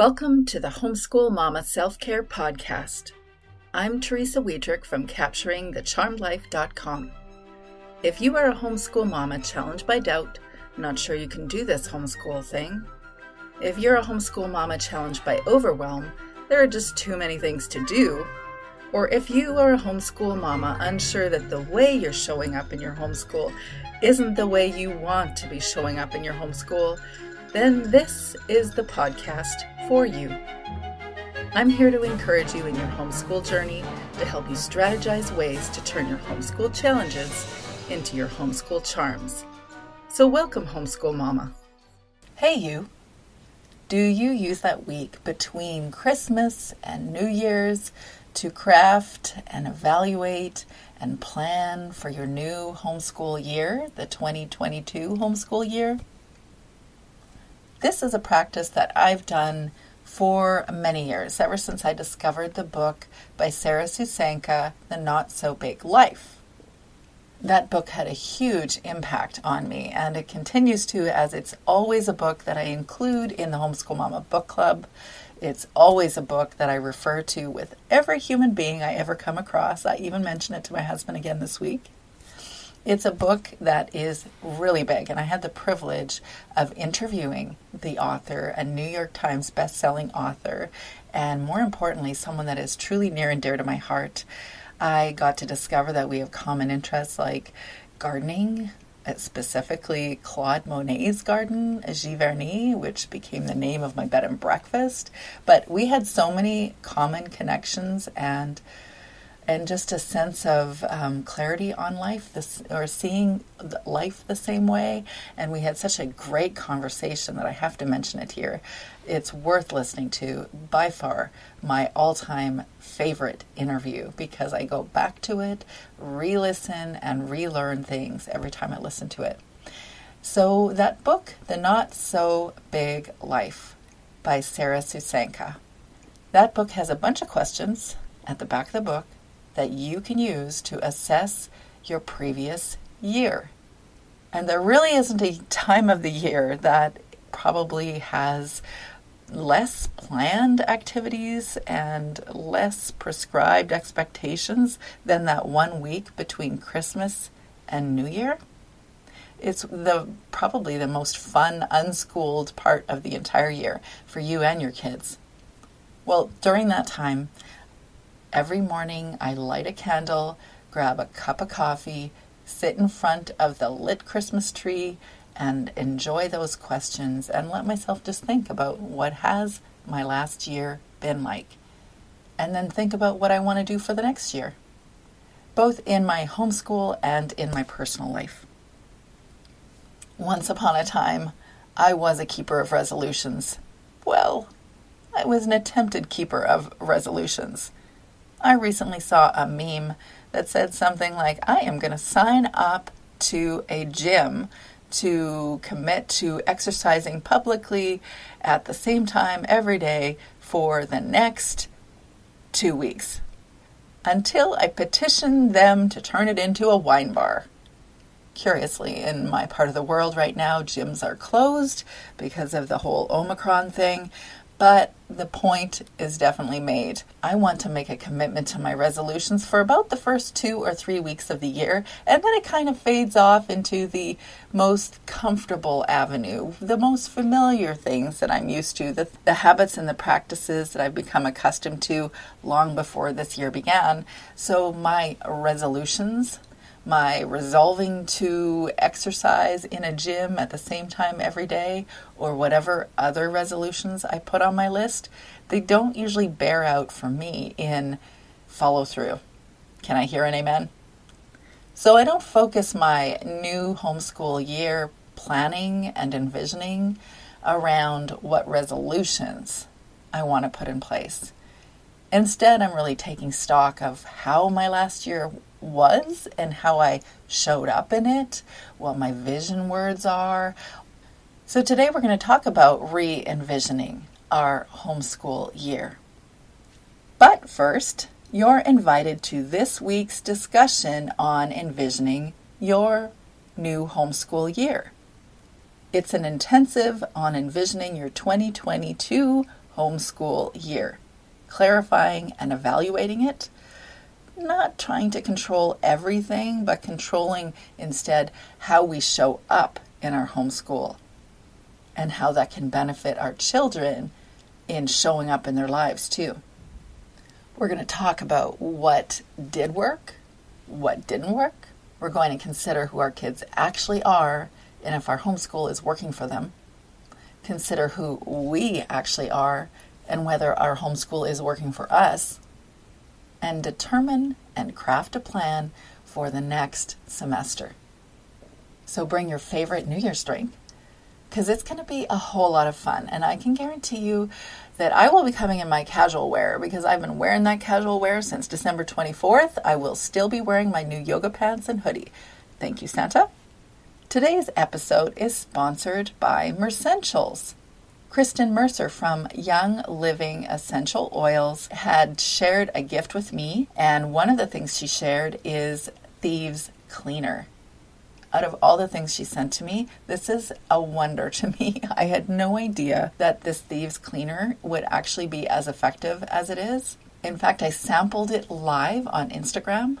Welcome to the Homeschool Mama Self Care Podcast. I'm Teresa Wiedrich from CapturingTheCharmedLife.com. If you are a homeschool mama challenged by doubt, not sure you can do this homeschool thing, if you're a homeschool mama challenged by overwhelm, there are just too many things to do, or if you are a homeschool mama unsure that the way you're showing up in your homeschool isn't the way you want to be showing up in your homeschool, then this is the podcast for you. I'm here to encourage you in your homeschool journey to help you strategize ways to turn your homeschool challenges into your homeschool charms. So, welcome, Homeschool Mama. Hey, you. Do you use that week between Christmas and New Year's to craft and evaluate and plan for your new homeschool year, the 2022 homeschool year? This is a practice that I've done for many years, ever since I discovered the book by Sarah Susanka, The Not So Big Life. That book had a huge impact on me, and it continues to, as it's always a book that I include in the Homeschool Mama Book Club. It's always a book that I refer to with every human being I ever come across. I even mentioned it to my husband again this week. It's a book that is really big, and I had the privilege of interviewing the author, a New York Times best-selling author, and more importantly, someone that is truly near and dear to my heart. I got to discover that we have common interests like gardening, uh, specifically Claude Monet's garden, Giverny, which became the name of my bed and breakfast. But we had so many common connections and and just a sense of um, clarity on life, this or seeing life the same way. And we had such a great conversation that I have to mention it here. It's worth listening to. By far, my all-time favorite interview because I go back to it, re-listen, and relearn things every time I listen to it. So that book, The Not So Big Life, by Sarah Susanka. That book has a bunch of questions at the back of the book that you can use to assess your previous year. And there really isn't a time of the year that probably has less planned activities and less prescribed expectations than that one week between Christmas and New Year. It's the probably the most fun unschooled part of the entire year for you and your kids. Well, during that time, Every morning, I light a candle, grab a cup of coffee, sit in front of the lit Christmas tree, and enjoy those questions and let myself just think about what has my last year been like. And then think about what I want to do for the next year, both in my homeschool and in my personal life. Once upon a time, I was a keeper of resolutions. Well, I was an attempted keeper of resolutions. I recently saw a meme that said something like, I am going to sign up to a gym to commit to exercising publicly at the same time every day for the next two weeks until I petition them to turn it into a wine bar. Curiously, in my part of the world right now, gyms are closed because of the whole Omicron thing, but the point is definitely made. I want to make a commitment to my resolutions for about the first two or three weeks of the year, and then it kind of fades off into the most comfortable avenue, the most familiar things that I'm used to, the, the habits and the practices that I've become accustomed to long before this year began. So my resolutions my resolving to exercise in a gym at the same time every day, or whatever other resolutions I put on my list, they don't usually bear out for me in follow through. Can I hear an amen? So I don't focus my new homeschool year planning and envisioning around what resolutions I want to put in place. Instead, I'm really taking stock of how my last year was and how I showed up in it, what my vision words are. So, today we're going to talk about re envisioning our homeschool year. But first, you're invited to this week's discussion on envisioning your new homeschool year. It's an intensive on envisioning your 2022 homeschool year, clarifying and evaluating it, not trying to control everything, but controlling instead how we show up in our homeschool and how that can benefit our children in showing up in their lives too. We're going to talk about what did work, what didn't work. We're going to consider who our kids actually are and if our homeschool is working for them. Consider who we actually are and whether our homeschool is working for us. And determine and craft a plan for the next semester. So bring your favorite New Year's drink because it's going to be a whole lot of fun. And I can guarantee you that I will be coming in my casual wear because I've been wearing that casual wear since December 24th. I will still be wearing my new yoga pants and hoodie. Thank you, Santa. Today's episode is sponsored by Mercentials. Kristen Mercer from Young Living Essential Oils had shared a gift with me, and one of the things she shared is Thieves Cleaner out of all the things she sent to me, this is a wonder to me. I had no idea that this Thieves Cleaner would actually be as effective as it is. In fact, I sampled it live on Instagram.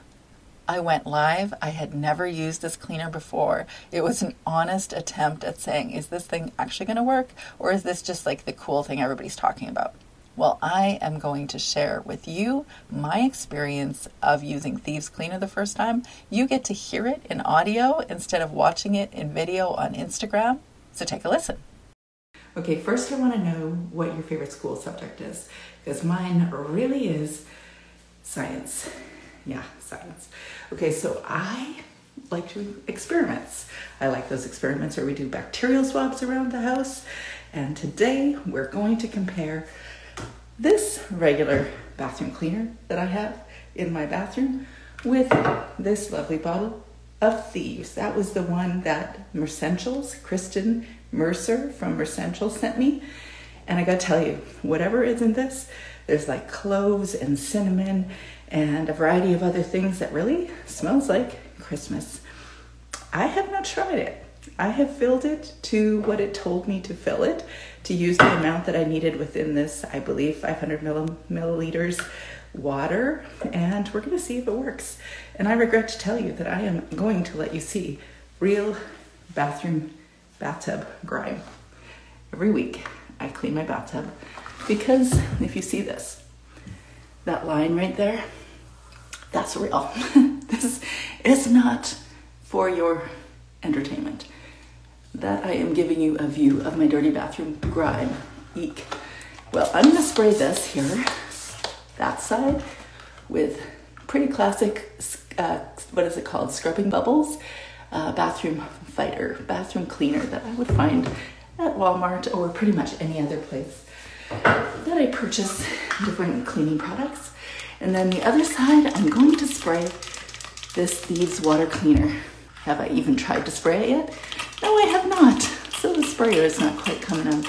I went live. I had never used this cleaner before. It was an honest attempt at saying, is this thing actually going to work? Or is this just like the cool thing everybody's talking about? Well, I am going to share with you my experience of using Thieves Cleaner the first time. You get to hear it in audio instead of watching it in video on Instagram. So take a listen. Okay, first I want to know what your favorite school subject is because mine really is science. Yeah, science. Okay, so I like to experiments. I like those experiments where we do bacterial swabs around the house. And today we're going to compare this regular bathroom cleaner that I have in my bathroom with this lovely bottle of Thieves. That was the one that Mercentials, Kristen Mercer from Mercentials sent me. And I gotta tell you, whatever is in this, there's like cloves and cinnamon and a variety of other things that really smells like Christmas. I have not tried it. I have filled it to what it told me to fill it to use the amount that I needed within this, I believe, 500 milliliters water, and we're to see if it works. And I regret to tell you that I am going to let you see real bathroom bathtub grime. Every week, I clean my bathtub because if you see this, that line right there, that's real. this is not for your entertainment that I am giving you a view of my dirty bathroom grime. Eek. Well, I'm gonna spray this here, that side, with pretty classic, uh, what is it called, scrubbing bubbles, uh, bathroom fighter, bathroom cleaner that I would find at Walmart or pretty much any other place that I purchase different cleaning products. And then the other side, I'm going to spray this Thieves water cleaner. Have I even tried to spray it yet? No, I have not. So the sprayer is not quite coming out.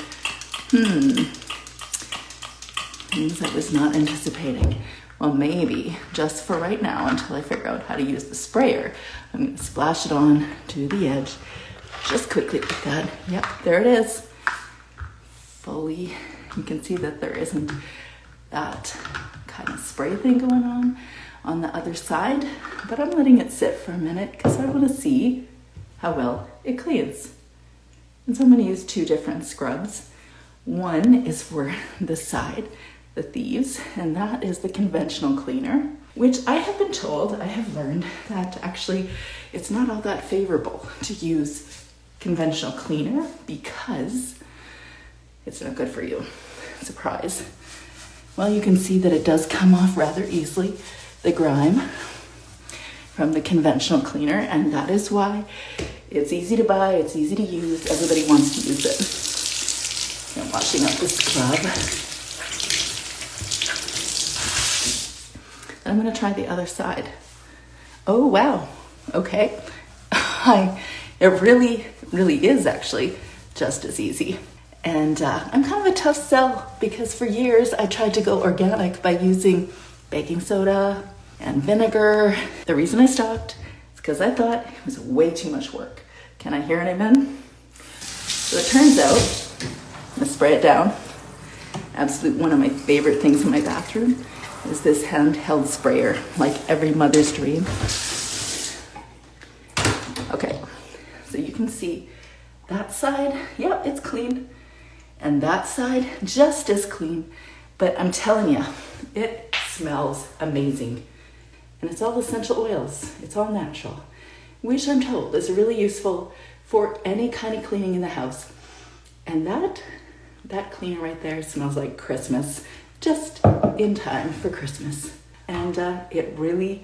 Hmm. Things I was not anticipating. Well, maybe just for right now until I figure out how to use the sprayer, I'm to splash it on to the edge just quickly like that. Yep, there it is. Fully, you can see that there isn't that kind of spray thing going on on the other side, but I'm letting it sit for a minute because I want to see how well it cleans. And so I'm going to use two different scrubs. One is for the side, the thieves, and that is the conventional cleaner, which I have been told, I have learned that actually it's not all that favorable to use conventional cleaner because it's not good for you. Surprise. Well, you can see that it does come off rather easily, the grime from the conventional cleaner, and that is why it's easy to buy, it's easy to use, everybody wants to use it. I'm washing up this scrub. I'm gonna try the other side. Oh wow, okay. It really, really is actually just as easy. And uh, I'm kind of a tough sell because for years I tried to go organic by using baking soda and vinegar. The reason I stopped is because I thought it was way too much work. Can I hear an amen? So it turns out, I'm gonna spray it down. absolute one of my favorite things in my bathroom is this handheld sprayer, like every mother's dream. Okay, so you can see that side, yep, it's clean. And that side, just as clean. But I'm telling you, it smells amazing. And it's all essential oils, it's all natural, which I'm told is really useful for any kind of cleaning in the house. And that that cleaner right there smells like Christmas, just in time for Christmas. And uh, it really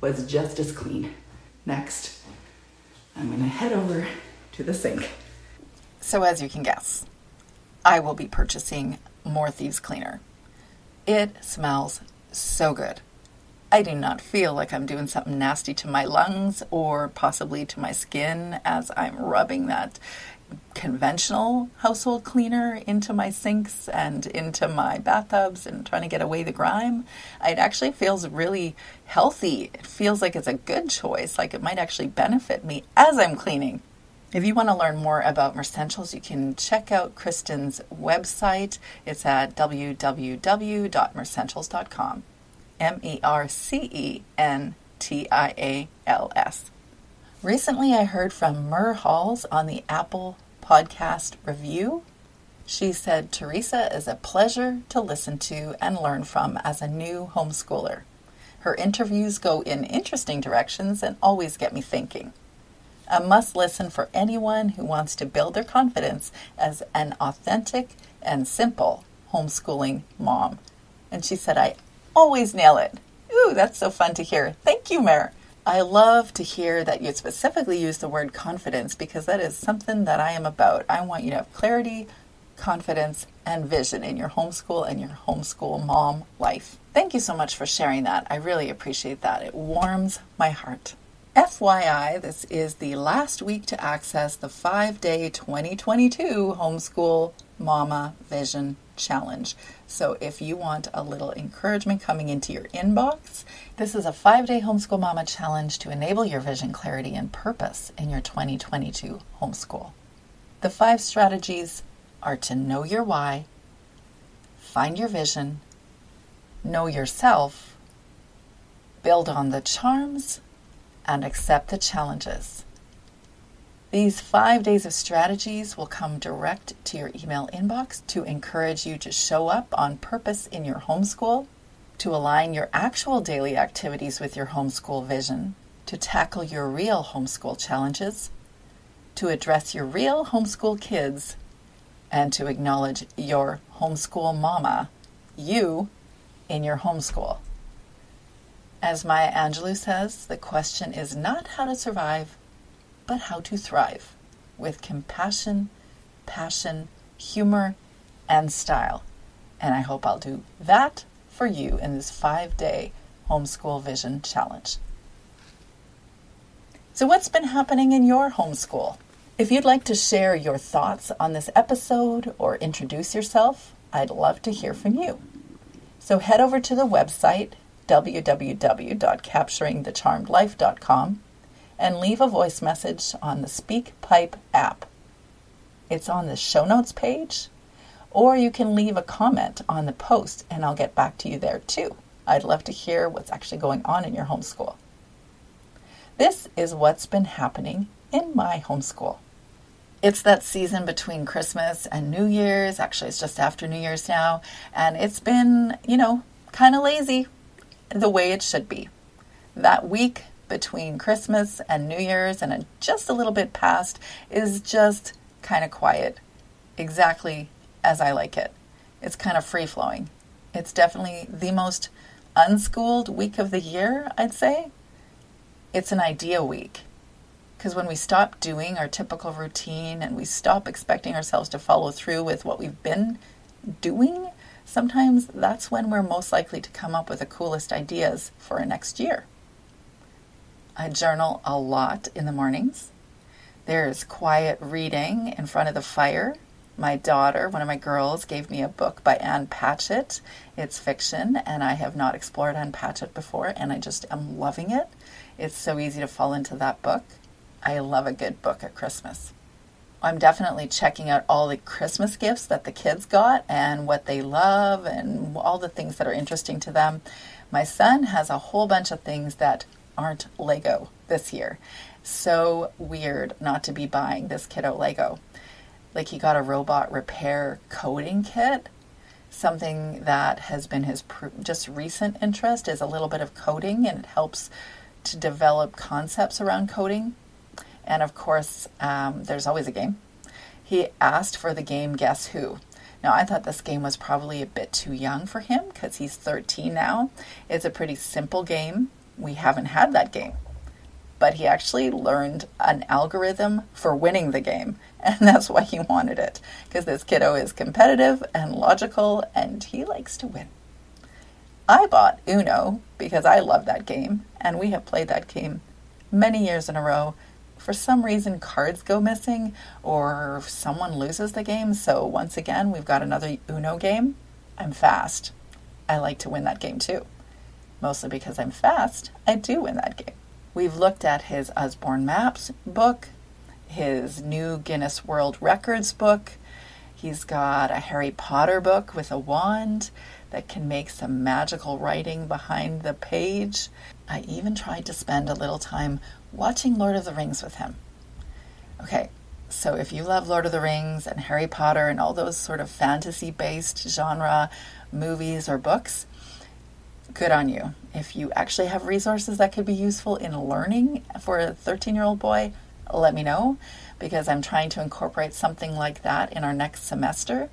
was just as clean. Next, I'm gonna head over to the sink. So, as you can guess, I will be purchasing more Thieves Cleaner. It smells so good. I do not feel like I'm doing something nasty to my lungs or possibly to my skin as I'm rubbing that conventional household cleaner into my sinks and into my bathtubs and trying to get away the grime. It actually feels really healthy. It feels like it's a good choice, like it might actually benefit me as I'm cleaning. If you want to learn more about Mercentials, you can check out Kristen's website. It's at www.mercentials.com. M E R C E N T I A L S. Recently, I heard from Mer Halls on the Apple Podcast Review. She said, Teresa is a pleasure to listen to and learn from as a new homeschooler. Her interviews go in interesting directions and always get me thinking. A must listen for anyone who wants to build their confidence as an authentic and simple homeschooling mom. And she said, I always nail it. Ooh, that's so fun to hear. Thank you, Mer. I love to hear that you specifically use the word confidence because that is something that I am about. I want you to have clarity, confidence, and vision in your homeschool and your homeschool mom life. Thank you so much for sharing that. I really appreciate that. It warms my heart. FYI, this is the last week to access the five day 2022 Homeschool Mama Vision Challenge. So, if you want a little encouragement coming into your inbox, this is a five day Homeschool Mama Challenge to enable your vision clarity and purpose in your 2022 homeschool. The five strategies are to know your why, find your vision, know yourself, build on the charms, and accept the challenges. These five days of strategies will come direct to your email inbox to encourage you to show up on purpose in your homeschool, to align your actual daily activities with your homeschool vision, to tackle your real homeschool challenges, to address your real homeschool kids, and to acknowledge your homeschool mama, you, in your homeschool. As Maya Angelou says, the question is not how to survive, but how to thrive with compassion, passion, humor, and style. And I hope I'll do that for you in this five day Homeschool Vision Challenge. So, what's been happening in your homeschool? If you'd like to share your thoughts on this episode or introduce yourself, I'd love to hear from you. So, head over to the website www.capturingthecharmedlife.com and leave a voice message on the SpeakPipe app. It's on the show notes page, or you can leave a comment on the post and I'll get back to you there too. I'd love to hear what's actually going on in your homeschool. This is what's been happening in my homeschool. It's that season between Christmas and New Year's. Actually, it's just after New Year's now. And it's been, you know, kind of lazy the way it should be. That week between Christmas and New Year's and just a little bit past is just kind of quiet, exactly as I like it. It's kind of free flowing. It's definitely the most unschooled week of the year, I'd say. It's an idea week. Because when we stop doing our typical routine and we stop expecting ourselves to follow through with what we've been doing, sometimes that's when we're most likely to come up with the coolest ideas for a next year. I journal a lot in the mornings. There's quiet reading in front of the fire. My daughter, one of my girls, gave me a book by Ann Patchett. It's fiction, and I have not explored Ann Patchett before, and I just am loving it. It's so easy to fall into that book. I love a good book at Christmas. I'm definitely checking out all the Christmas gifts that the kids got and what they love and all the things that are interesting to them. My son has a whole bunch of things that aren't Lego this year. So weird not to be buying this kiddo Lego. Like he got a robot repair coding kit. Something that has been his pr- just recent interest is a little bit of coding and it helps to develop concepts around coding. And of course, um, there's always a game. He asked for the game Guess Who. Now, I thought this game was probably a bit too young for him because he's 13 now. It's a pretty simple game. We haven't had that game. But he actually learned an algorithm for winning the game, and that's why he wanted it because this kiddo is competitive and logical and he likes to win. I bought Uno because I love that game, and we have played that game many years in a row for some reason cards go missing or someone loses the game. So once again, we've got another Uno game. I'm fast. I like to win that game too. Mostly because I'm fast, I do win that game. We've looked at his Usborne Maps book, his new Guinness World Records book. He's got a Harry Potter book with a wand that can make some magical writing behind the page. I even tried to spend a little time watching Lord of the Rings with him. Okay, so if you love Lord of the Rings and Harry Potter and all those sort of fantasy based genre movies or books, good on you. If you actually have resources that could be useful in learning for a 13 year old boy, let me know because I'm trying to incorporate something like that in our next semester.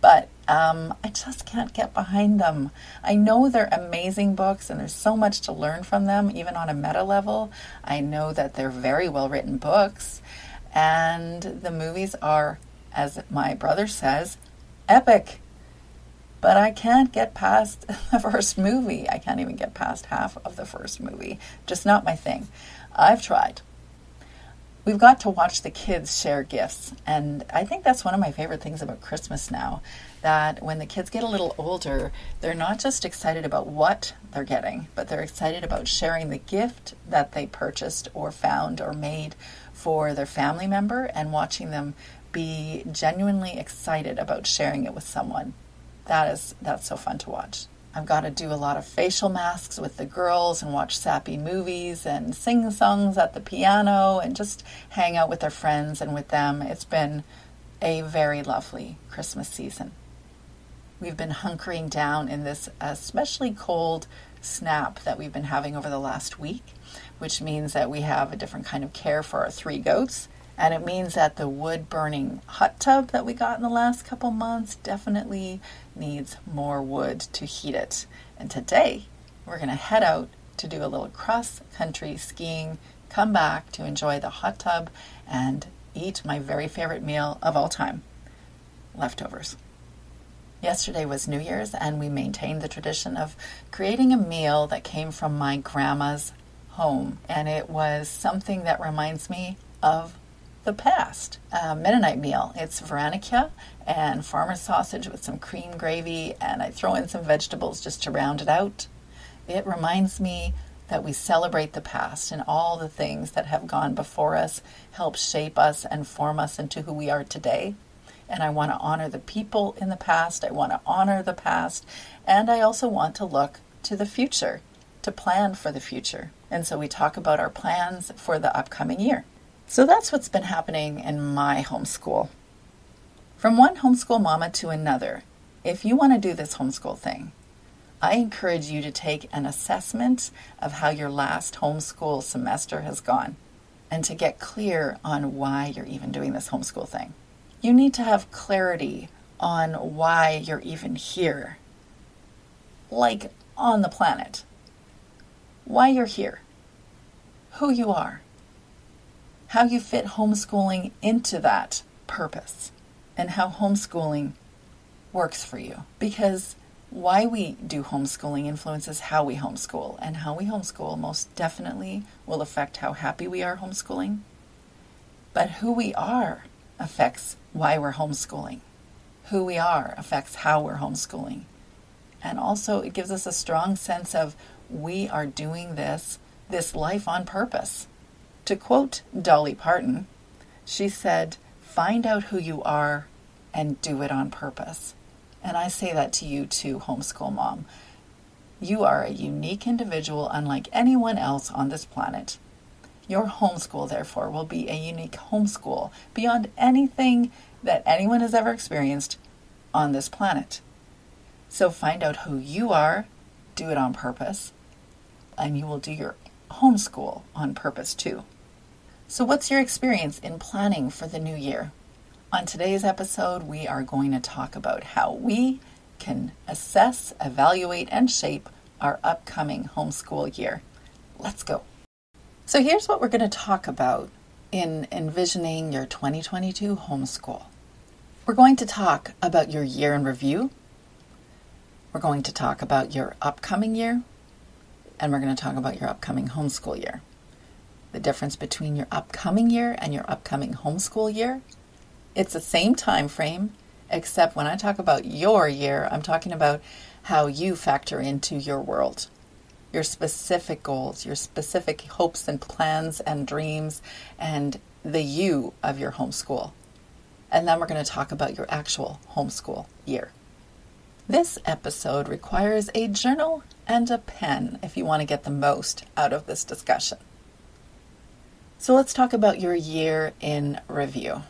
But um, I just can't get behind them. I know they're amazing books and there's so much to learn from them, even on a meta level. I know that they're very well written books, and the movies are, as my brother says, epic. But I can't get past the first movie. I can't even get past half of the first movie. Just not my thing. I've tried we've got to watch the kids share gifts. And I think that's one of my favorite things about Christmas now that when the kids get a little older, they're not just excited about what they're getting, but they're excited about sharing the gift that they purchased or found or made for their family member and watching them be genuinely excited about sharing it with someone. That is that's so fun to watch. I've got to do a lot of facial masks with the girls and watch sappy movies and sing songs at the piano and just hang out with their friends and with them. It's been a very lovely Christmas season. We've been hunkering down in this especially cold snap that we've been having over the last week, which means that we have a different kind of care for our three goats and it means that the wood burning hot tub that we got in the last couple months definitely needs more wood to heat it. And today we're going to head out to do a little cross country skiing, come back to enjoy the hot tub, and eat my very favorite meal of all time leftovers. Yesterday was New Year's, and we maintained the tradition of creating a meal that came from my grandma's home. And it was something that reminds me of the past. Uh, Mennonite meal. It's Varenica and farmer sausage with some cream gravy, and I throw in some vegetables just to round it out. It reminds me that we celebrate the past and all the things that have gone before us help shape us and form us into who we are today. And I want to honor the people in the past. I want to honor the past. And I also want to look to the future, to plan for the future. And so we talk about our plans for the upcoming year. So that's what's been happening in my homeschool. From one homeschool mama to another, if you want to do this homeschool thing, I encourage you to take an assessment of how your last homeschool semester has gone and to get clear on why you're even doing this homeschool thing. You need to have clarity on why you're even here, like on the planet, why you're here, who you are how you fit homeschooling into that purpose and how homeschooling works for you. Because why we do homeschooling influences how we homeschool, and how we homeschool most definitely will affect how happy we are homeschooling. But who we are affects why we're homeschooling. Who we are affects how we're homeschooling. And also, it gives us a strong sense of we are doing this, this life on purpose. To quote Dolly Parton, she said, find out who you are and do it on purpose. And I say that to you too, homeschool mom. You are a unique individual unlike anyone else on this planet. Your homeschool, therefore, will be a unique homeschool beyond anything that anyone has ever experienced on this planet. So find out who you are, do it on purpose, and you will do your homeschool on purpose too. So, what's your experience in planning for the new year? On today's episode, we are going to talk about how we can assess, evaluate, and shape our upcoming homeschool year. Let's go. So, here's what we're going to talk about in envisioning your 2022 homeschool. We're going to talk about your year in review. We're going to talk about your upcoming year. And we're going to talk about your upcoming homeschool year. The difference between your upcoming year and your upcoming homeschool year it's the same time frame, except when I talk about your year, I'm talking about how you factor into your world. Your specific goals, your specific hopes and plans and dreams, and the you of your homeschool. And then we're going to talk about your actual homeschool year. This episode requires a journal and a pen if you want to get the most out of this discussion. So let's talk about your year in review.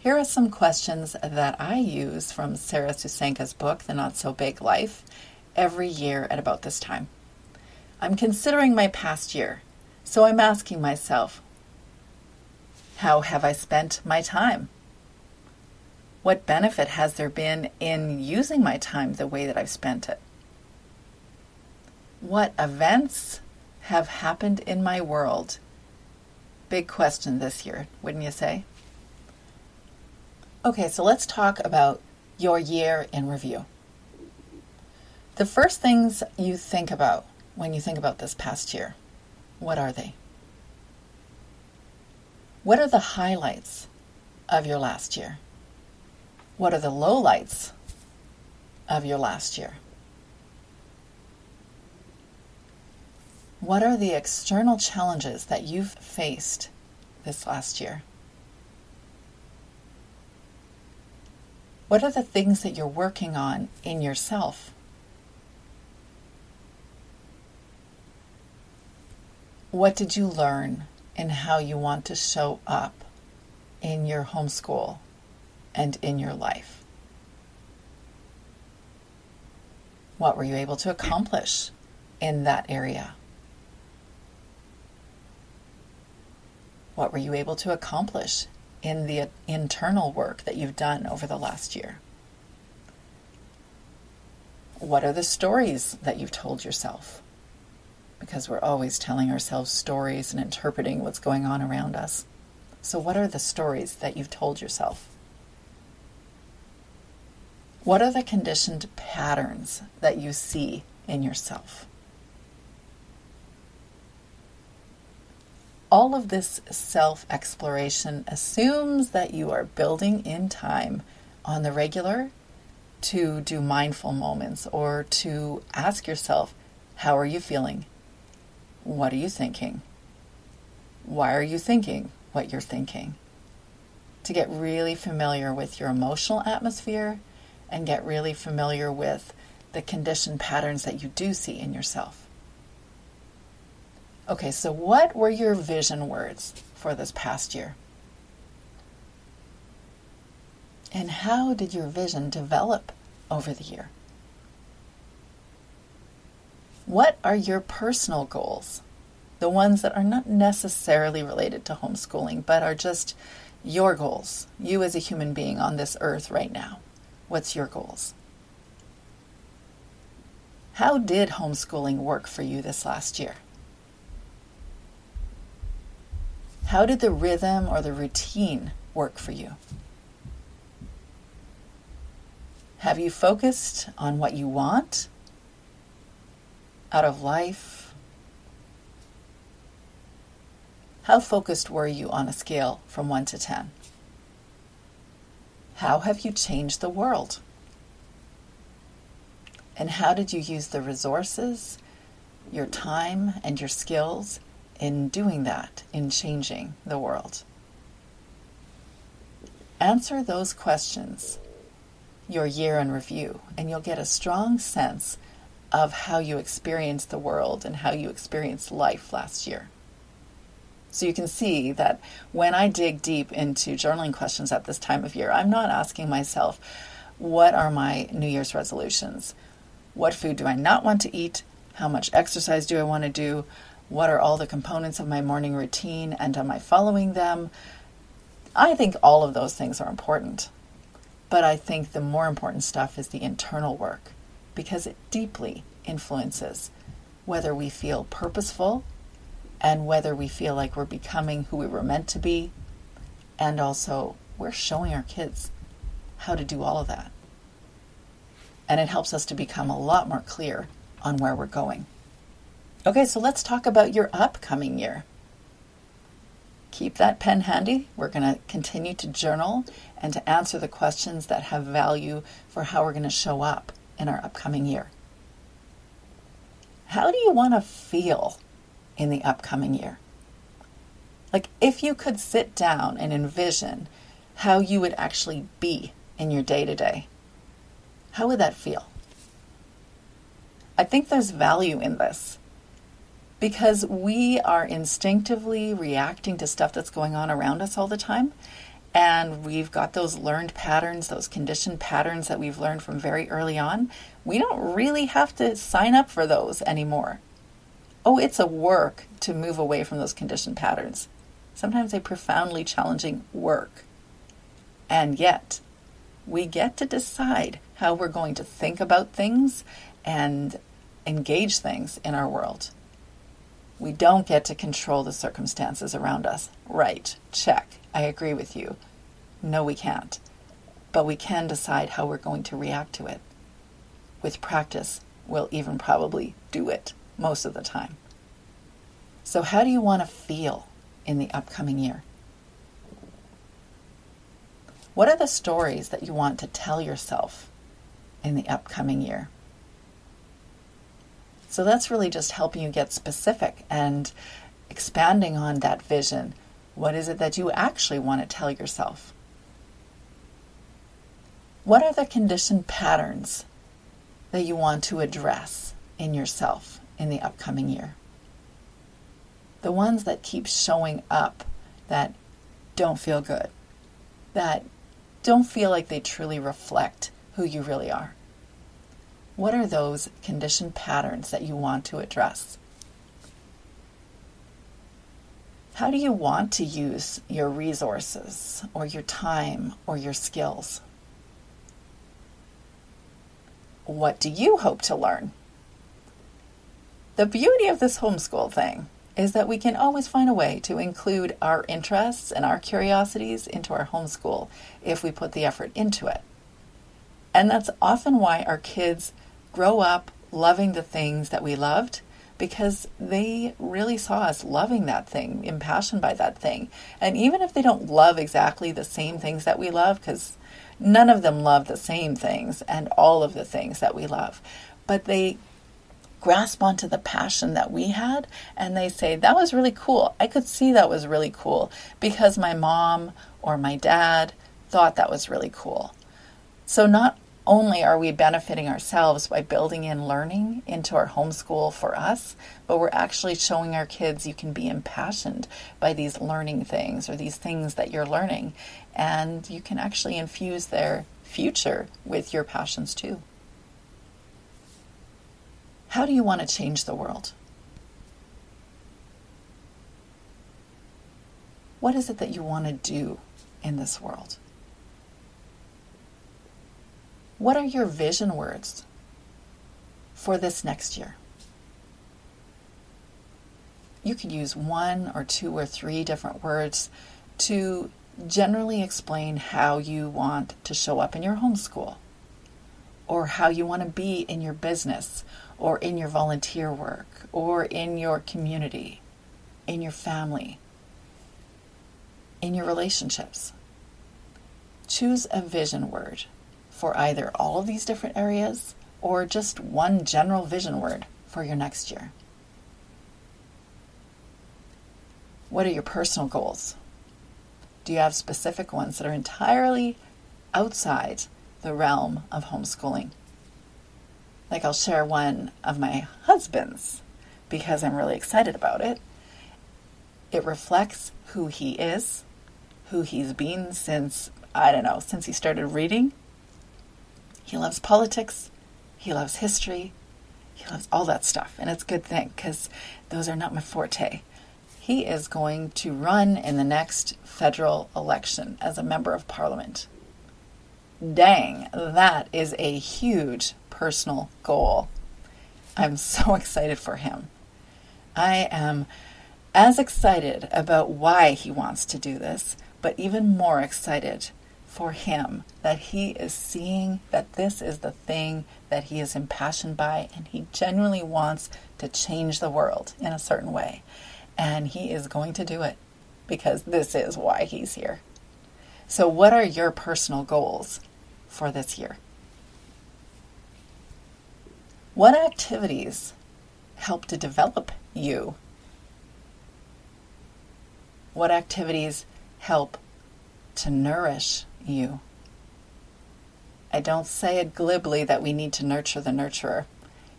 Here are some questions that I use from Sarah Susanka's book, The Not So Big Life, every year at about this time. I'm considering my past year, so I'm asking myself, how have I spent my time? What benefit has there been in using my time the way that I've spent it? What events have happened in my world? Big question this year, wouldn't you say? Okay, so let's talk about your year in review. The first things you think about when you think about this past year, what are they? What are the highlights of your last year? What are the lowlights of your last year? What are the external challenges that you've faced this last year? What are the things that you're working on in yourself? What did you learn in how you want to show up in your homeschool and in your life? What were you able to accomplish in that area? What were you able to accomplish in the internal work that you've done over the last year? What are the stories that you've told yourself? Because we're always telling ourselves stories and interpreting what's going on around us. So, what are the stories that you've told yourself? What are the conditioned patterns that you see in yourself? All of this self exploration assumes that you are building in time on the regular to do mindful moments or to ask yourself, How are you feeling? What are you thinking? Why are you thinking what you're thinking? To get really familiar with your emotional atmosphere and get really familiar with the conditioned patterns that you do see in yourself. Okay, so what were your vision words for this past year? And how did your vision develop over the year? What are your personal goals? The ones that are not necessarily related to homeschooling, but are just your goals. You as a human being on this earth right now. What's your goals? How did homeschooling work for you this last year? How did the rhythm or the routine work for you? Have you focused on what you want out of life? How focused were you on a scale from 1 to 10? How have you changed the world? And how did you use the resources, your time, and your skills in doing that, in changing the world. Answer those questions your year in review, and you'll get a strong sense of how you experienced the world and how you experienced life last year. So you can see that when I dig deep into journaling questions at this time of year, I'm not asking myself, what are my New Year's resolutions? What food do I not want to eat? How much exercise do I want to do? What are all the components of my morning routine and am I following them? I think all of those things are important. But I think the more important stuff is the internal work because it deeply influences whether we feel purposeful and whether we feel like we're becoming who we were meant to be. And also, we're showing our kids how to do all of that. And it helps us to become a lot more clear on where we're going. Okay, so let's talk about your upcoming year. Keep that pen handy. We're going to continue to journal and to answer the questions that have value for how we're going to show up in our upcoming year. How do you want to feel in the upcoming year? Like, if you could sit down and envision how you would actually be in your day to day, how would that feel? I think there's value in this because we are instinctively reacting to stuff that's going on around us all the time. And we've got those learned patterns, those conditioned patterns that we've learned from very early on. We don't really have to sign up for those anymore. Oh, it's a work to move away from those conditioned patterns. Sometimes a profoundly challenging work. And yet, we get to decide how we're going to think about things and engage things in our world. We don't get to control the circumstances around us. Right, check. I agree with you. No, we can't. But we can decide how we're going to react to it. With practice, we'll even probably do it most of the time. So, how do you want to feel in the upcoming year? What are the stories that you want to tell yourself in the upcoming year? So, that's really just helping you get specific and expanding on that vision. What is it that you actually want to tell yourself? What are the conditioned patterns that you want to address in yourself in the upcoming year? The ones that keep showing up that don't feel good, that don't feel like they truly reflect who you really are. What are those conditioned patterns that you want to address? How do you want to use your resources or your time or your skills? What do you hope to learn? The beauty of this homeschool thing is that we can always find a way to include our interests and our curiosities into our homeschool if we put the effort into it. And that's often why our kids grow up loving the things that we loved because they really saw us loving that thing, impassioned by that thing. And even if they don't love exactly the same things that we love, because none of them love the same things and all of the things that we love, but they grasp onto the passion that we had and they say, That was really cool. I could see that was really cool because my mom or my dad thought that was really cool. So, not only are we benefiting ourselves by building in learning into our homeschool for us, but we're actually showing our kids you can be impassioned by these learning things or these things that you're learning, and you can actually infuse their future with your passions too. How do you want to change the world? What is it that you want to do in this world? What are your vision words for this next year? You could use one or two or three different words to generally explain how you want to show up in your homeschool, or how you want to be in your business, or in your volunteer work, or in your community, in your family, in your relationships. Choose a vision word for either all of these different areas or just one general vision word for your next year. What are your personal goals? Do you have specific ones that are entirely outside the realm of homeschooling? Like, I'll share one of my husband's because I'm really excited about it. It reflects who he is, who he's been since, I don't know, since he started reading. He loves politics, he loves history, he loves all that stuff. And it's a good thing because those are not my forte. He is going to run in the next federal election as a member of parliament. Dang, that is a huge personal goal. I'm so excited for him. I am as excited about why he wants to do this, but even more excited for him that he is seeing that this is the thing that he is impassioned by and he genuinely wants to change the world in a certain way. And he is going to do it because this is why he's here. So, what are your personal goals for this year? What activities help to develop you? What activities help to nourish you? I don't say it glibly that we need to nurture the nurturer.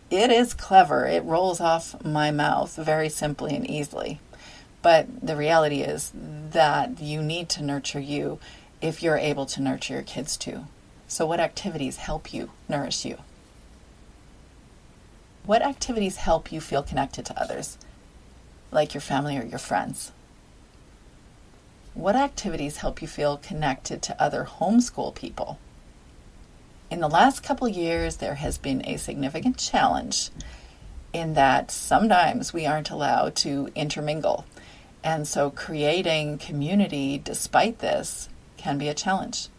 It is clever. It rolls off my mouth very simply and easily. But the reality is that you need to nurture you if you're able to nurture your kids too. So, what activities help you nourish you? What activities help you feel connected to others, like your family or your friends? What activities help you feel connected to other homeschool people? In the last couple years, there has been a significant challenge in that sometimes we aren't allowed to intermingle. And so creating community despite this can be a challenge.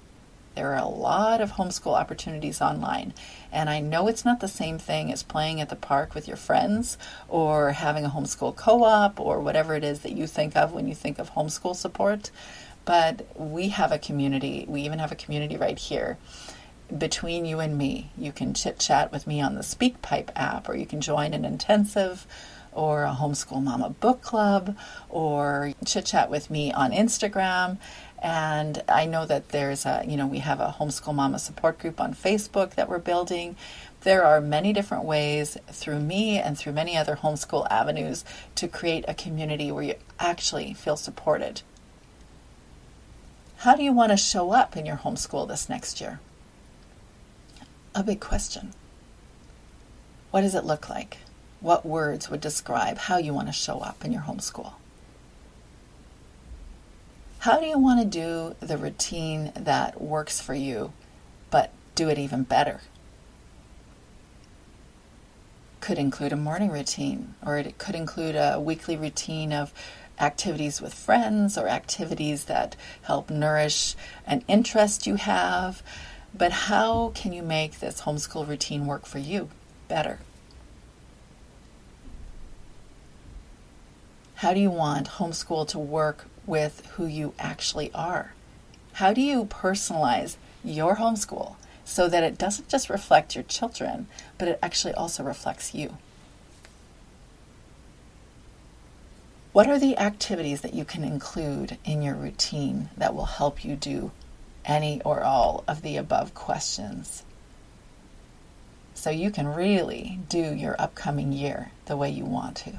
There are a lot of homeschool opportunities online. And I know it's not the same thing as playing at the park with your friends or having a homeschool co op or whatever it is that you think of when you think of homeschool support. But we have a community. We even have a community right here between you and me. You can chit chat with me on the SpeakPipe app, or you can join an intensive or a homeschool mama book club, or chit chat with me on Instagram. And I know that there's a, you know, we have a homeschool mama support group on Facebook that we're building. There are many different ways through me and through many other homeschool avenues to create a community where you actually feel supported. How do you want to show up in your homeschool this next year? a big question. What does it look like? What words would describe how you want to show up in your homeschool? How do you want to do the routine that works for you, but do it even better? Could include a morning routine, or it could include a weekly routine of activities with friends or activities that help nourish an interest you have. But how can you make this homeschool routine work for you better? How do you want homeschool to work with who you actually are? How do you personalize your homeschool so that it doesn't just reflect your children, but it actually also reflects you? What are the activities that you can include in your routine that will help you do any or all of the above questions. So you can really do your upcoming year the way you want to.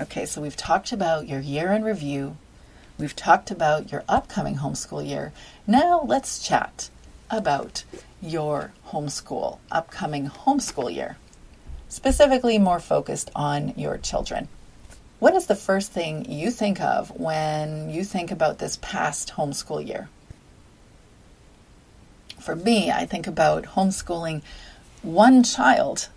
Okay, so we've talked about your year in review. We've talked about your upcoming homeschool year. Now let's chat about your homeschool, upcoming homeschool year, specifically more focused on your children. What is the first thing you think of when you think about this past homeschool year? For me, I think about homeschooling one child.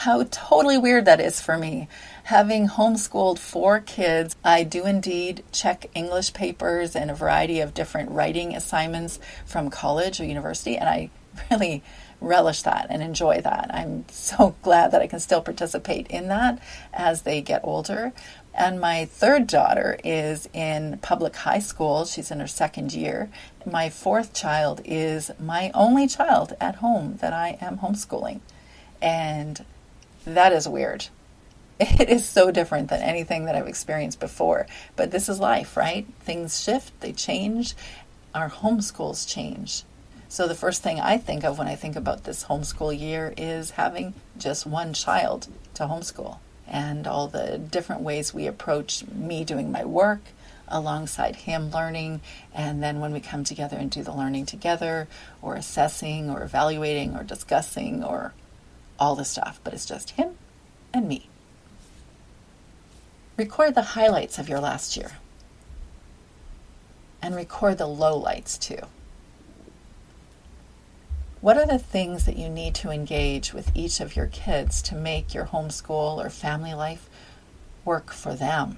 How totally weird that is for me. Having homeschooled four kids, I do indeed check English papers and a variety of different writing assignments from college or university, and I really relish that and enjoy that. I'm so glad that I can still participate in that as they get older. And my third daughter is in public high school. She's in her second year. My fourth child is my only child at home that I am homeschooling. And that is weird. It is so different than anything that I've experienced before. But this is life, right? Things shift, they change. Our homeschools change. So the first thing I think of when I think about this homeschool year is having just one child to homeschool and all the different ways we approach me doing my work alongside him learning and then when we come together and do the learning together or assessing or evaluating or discussing or all the stuff but it's just him and me. Record the highlights of your last year. And record the lowlights too. What are the things that you need to engage with each of your kids to make your homeschool or family life work for them?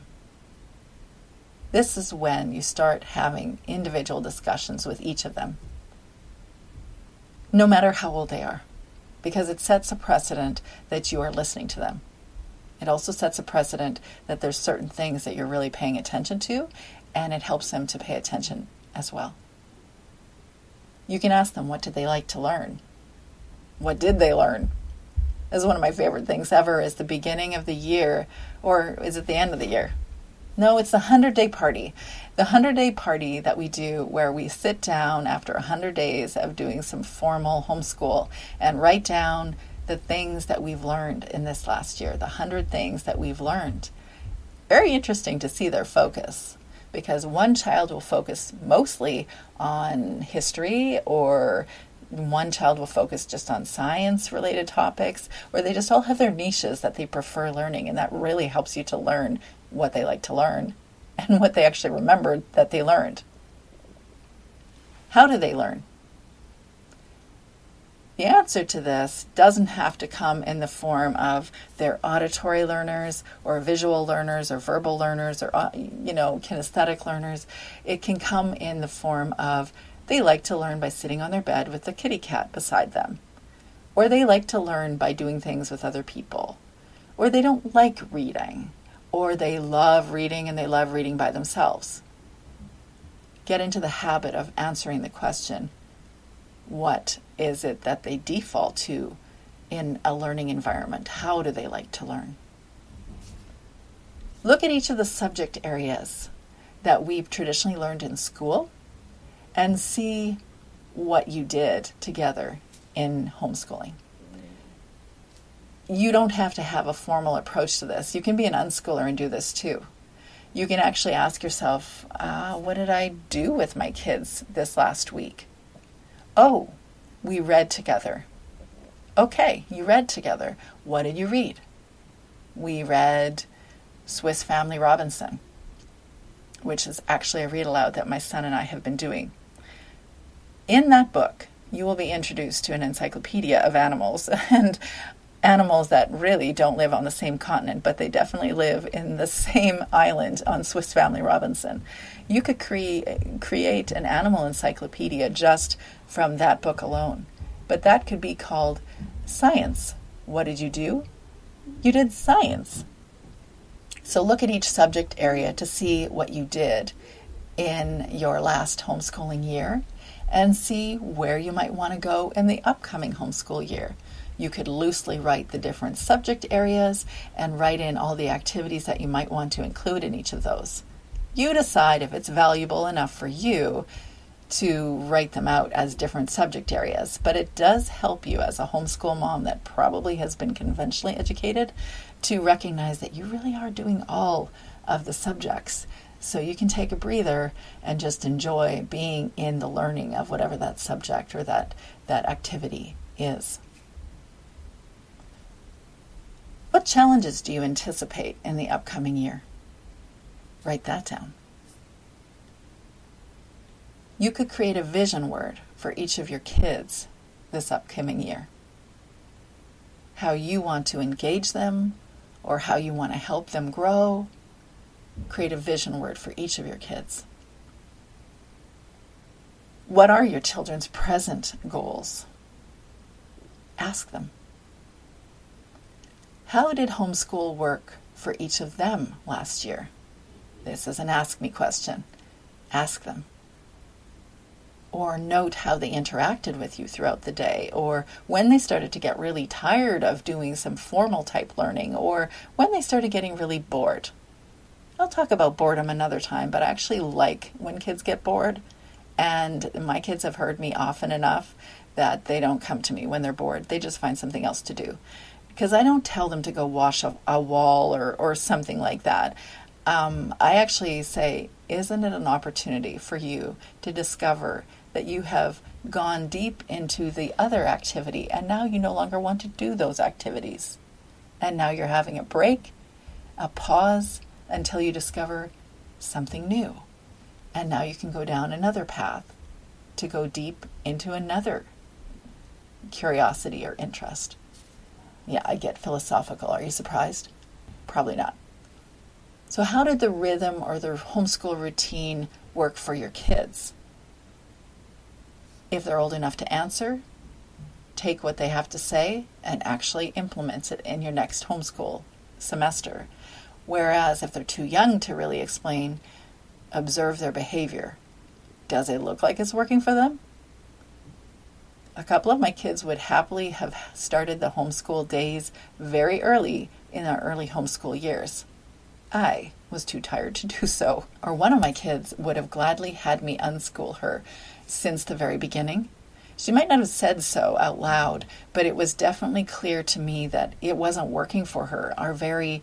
This is when you start having individual discussions with each of them, no matter how old they are, because it sets a precedent that you are listening to them. It also sets a precedent that there's certain things that you're really paying attention to, and it helps them to pay attention as well. You can ask them, what did they like to learn? What did they learn? This is one of my favorite things ever is the beginning of the year, or is it the end of the year? No, it's the 100 day party. The 100 day party that we do where we sit down after 100 days of doing some formal homeschool and write down the things that we've learned in this last year, the 100 things that we've learned. Very interesting to see their focus because one child will focus mostly on history or one child will focus just on science related topics or they just all have their niches that they prefer learning and that really helps you to learn what they like to learn and what they actually remembered that they learned. How do they learn? The answer to this doesn't have to come in the form of their auditory learners or visual learners or verbal learners or uh, you know kinesthetic learners. It can come in the form of they like to learn by sitting on their bed with the kitty cat beside them. Or they like to learn by doing things with other people. Or they don't like reading. Or they love reading and they love reading by themselves. Get into the habit of answering the question what is it that they default to in a learning environment? How do they like to learn? Look at each of the subject areas that we've traditionally learned in school and see what you did together in homeschooling. You don't have to have a formal approach to this. You can be an unschooler and do this too. You can actually ask yourself, uh, what did I do with my kids this last week? Oh, we read together. Okay, you read together. What did you read? We read Swiss Family Robinson, which is actually a read aloud that my son and I have been doing. In that book, you will be introduced to an encyclopedia of animals and animals that really don't live on the same continent, but they definitely live in the same island on Swiss Family Robinson. You could cre- create an animal encyclopedia just from that book alone, but that could be called science. What did you do? You did science. So look at each subject area to see what you did in your last homeschooling year and see where you might want to go in the upcoming homeschool year. You could loosely write the different subject areas and write in all the activities that you might want to include in each of those. You decide if it's valuable enough for you to write them out as different subject areas, but it does help you as a homeschool mom that probably has been conventionally educated to recognize that you really are doing all of the subjects. So you can take a breather and just enjoy being in the learning of whatever that subject or that, that activity is. What challenges do you anticipate in the upcoming year? Write that down. You could create a vision word for each of your kids this upcoming year. How you want to engage them or how you want to help them grow. Create a vision word for each of your kids. What are your children's present goals? Ask them. How did homeschool work for each of them last year? This is an ask me question. Ask them. or note how they interacted with you throughout the day, or when they started to get really tired of doing some formal type learning, or when they started getting really bored. I'll talk about boredom another time, but I actually like when kids get bored. And my kids have heard me often enough that they don't come to me when they're bored. They just find something else to do. Because I don't tell them to go wash a, a wall or, or something like that. Um, I actually say, isn't it an opportunity for you to discover that you have gone deep into the other activity and now you no longer want to do those activities? And now you're having a break, a pause until you discover something new. And now you can go down another path to go deep into another curiosity or interest. Yeah, I get philosophical. Are you surprised? Probably not. So, how did the rhythm or the homeschool routine work for your kids? If they're old enough to answer, take what they have to say and actually implement it in your next homeschool semester. Whereas if they're too young to really explain, observe their behavior. Does it look like it's working for them? A couple of my kids would happily have started the homeschool days very early in our early homeschool years. I was too tired to do so. Or one of my kids would have gladly had me unschool her since the very beginning. She might not have said so out loud, but it was definitely clear to me that it wasn't working for her. Our very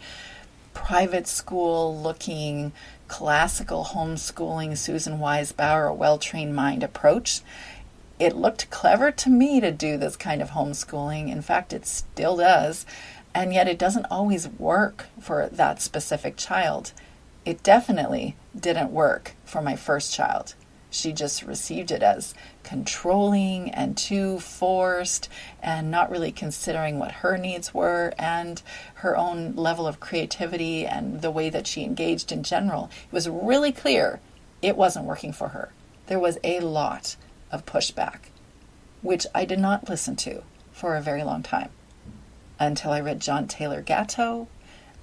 private school looking classical homeschooling Susan Wise Bauer, well trained mind approach. It looked clever to me to do this kind of homeschooling. In fact, it still does. And yet, it doesn't always work for that specific child. It definitely didn't work for my first child. She just received it as controlling and too forced and not really considering what her needs were and her own level of creativity and the way that she engaged in general. It was really clear it wasn't working for her. There was a lot of pushback, which I did not listen to for a very long time until I read John Taylor Gatto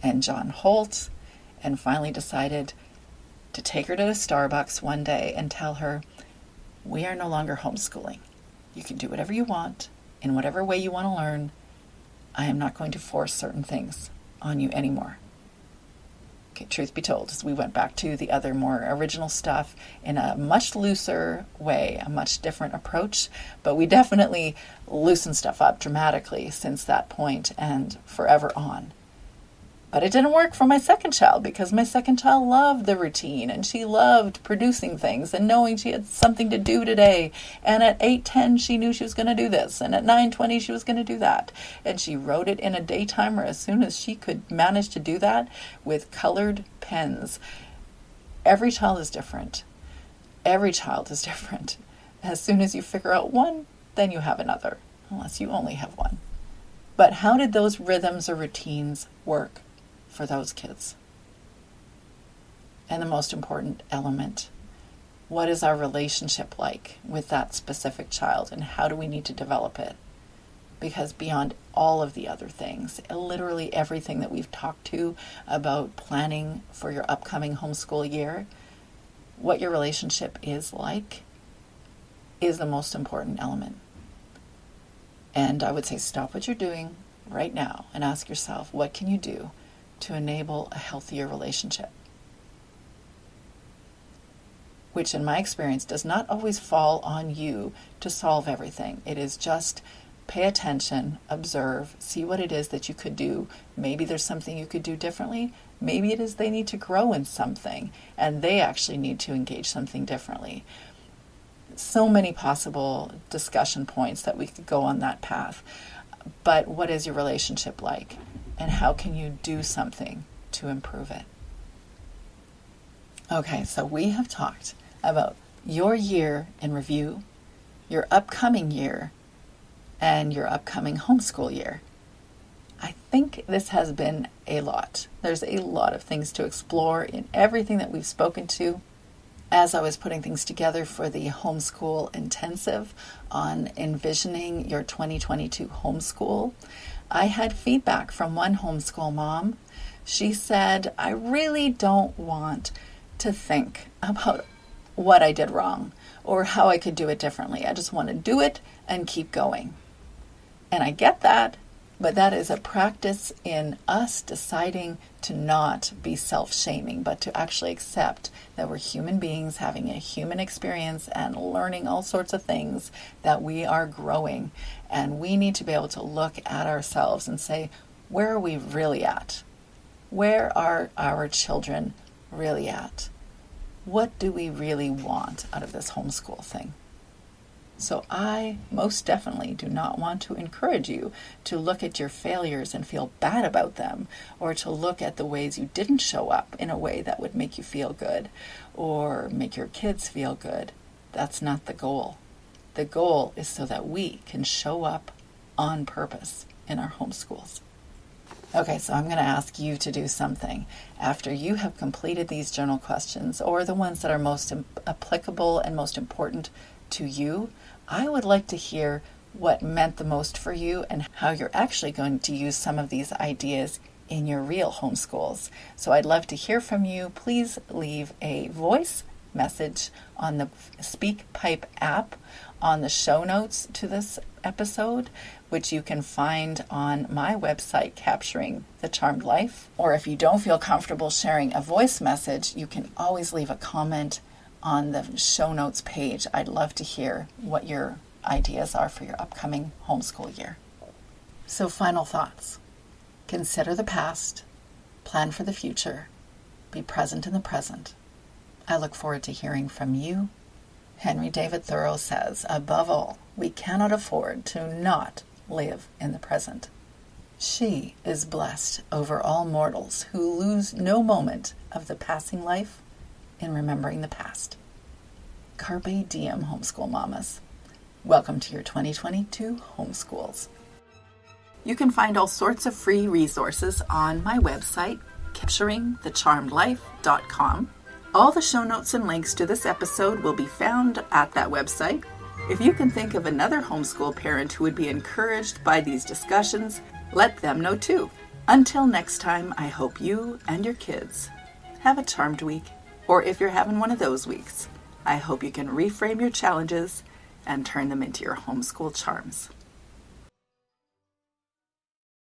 and John Holt and finally decided to take her to a Starbucks one day and tell her, We are no longer homeschooling. You can do whatever you want in whatever way you want to learn. I am not going to force certain things on you anymore. Truth be told, we went back to the other more original stuff in a much looser way, a much different approach, but we definitely loosened stuff up dramatically since that point and forever on. But it didn't work for my second child because my second child loved the routine and she loved producing things and knowing she had something to do today. And at 8:10 she knew she was going to do this and at 9:20 she was going to do that. And she wrote it in a day timer as soon as she could manage to do that with colored pens. Every child is different. Every child is different. As soon as you figure out one, then you have another, unless you only have one. But how did those rhythms or routines work for those kids. And the most important element what is our relationship like with that specific child, and how do we need to develop it? Because beyond all of the other things, literally everything that we've talked to about planning for your upcoming homeschool year, what your relationship is like is the most important element. And I would say stop what you're doing right now and ask yourself, what can you do to enable a healthier relationship. Which, in my experience, does not always fall on you to solve everything. It is just pay attention, observe, see what it is that you could do. Maybe there's something you could do differently. Maybe it is they need to grow in something and they actually need to engage something differently. So many possible discussion points that we could go on that path. But what is your relationship like? And how can you do something to improve it? Okay, so we have talked about your year in review, your upcoming year, and your upcoming homeschool year. I think this has been a lot. There's a lot of things to explore in everything that we've spoken to. As I was putting things together for the homeschool intensive on envisioning your 2022 homeschool, I had feedback from one homeschool mom. She said, I really don't want to think about what I did wrong or how I could do it differently. I just want to do it and keep going. And I get that, but that is a practice in us deciding to not be self shaming, but to actually accept that we're human beings having a human experience and learning all sorts of things, that we are growing. And we need to be able to look at ourselves and say, where are we really at? Where are our children really at? What do we really want out of this homeschool thing? So, I most definitely do not want to encourage you to look at your failures and feel bad about them, or to look at the ways you didn't show up in a way that would make you feel good or make your kids feel good. That's not the goal. The goal is so that we can show up on purpose in our homeschools. Okay, so I'm going to ask you to do something. After you have completed these journal questions, or the ones that are most applicable and most important to you, I would like to hear what meant the most for you and how you're actually going to use some of these ideas in your real homeschools. So I'd love to hear from you. Please leave a voice message on the SpeakPipe app on the show notes to this episode, which you can find on my website, Capturing the Charmed Life. Or if you don't feel comfortable sharing a voice message, you can always leave a comment on the show notes page. I'd love to hear what your ideas are for your upcoming homeschool year. So, final thoughts consider the past, plan for the future, be present in the present. I look forward to hearing from you. Henry David Thoreau says, above all, we cannot afford to not live in the present. She is blessed over all mortals who lose no moment of the passing life in remembering the past. Carpe diem, homeschool mamas. Welcome to your 2022 homeschools. You can find all sorts of free resources on my website, capturingthecharmedlife.com. All the show notes and links to this episode will be found at that website. If you can think of another homeschool parent who would be encouraged by these discussions, let them know too. Until next time, I hope you and your kids have a charmed week or if you're having one of those weeks, I hope you can reframe your challenges and turn them into your homeschool charms.